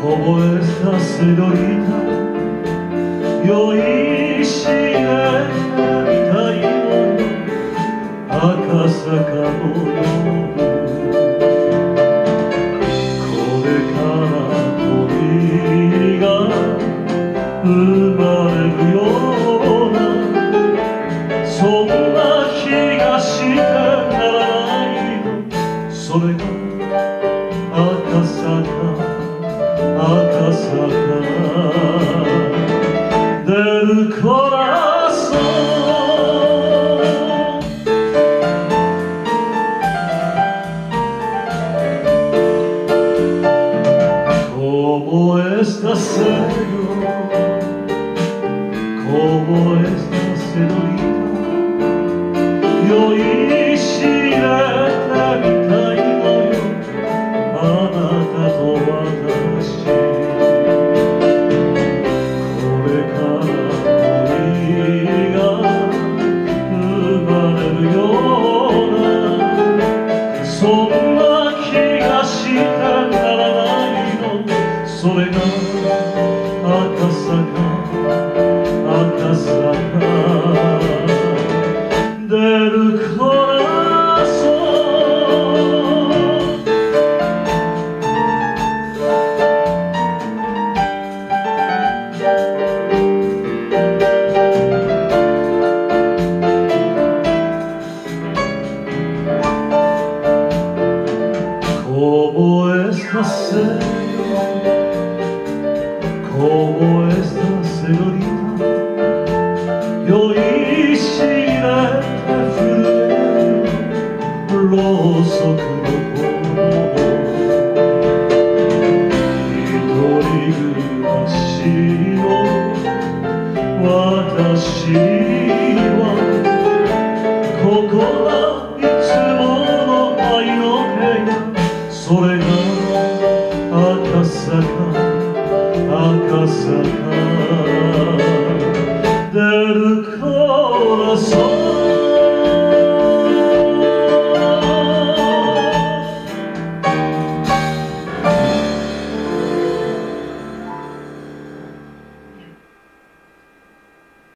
凍えさせどいた酔いしれみたいも赤坂の。夜これから鳥が歌 akasana akasana del corazón está serio, como está serio, y ようなそんな気がしたならないのそれが Como esta señorita, como esta señorita, yo hice 震えるろうそくの炎一人暮らしの私それが赤坂赤坂